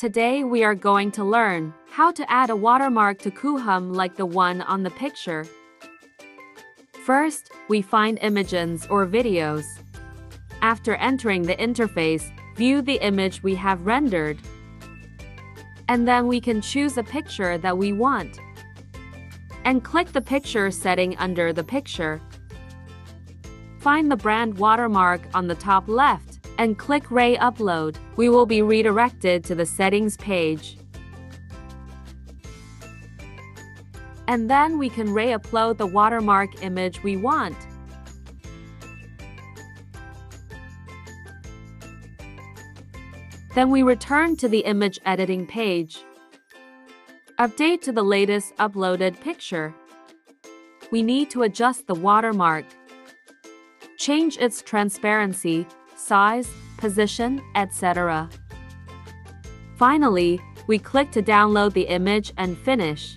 Today we are going to learn how to add a watermark to Coohom like the one on the picture. First, we find images or videos. After entering the interface, view the image we have rendered. And then we can choose a picture that we want. And click the picture setting under the picture. Find the brand watermark on the top left and click Re-upload. We will be redirected to the settings page. And then we can re-upload the watermark image we want. Then we return to the image editing page. Update to the latest uploaded picture. We need to adjust the watermark. Change its transparency, size, position, etc. Finally, we click to download the image and finish.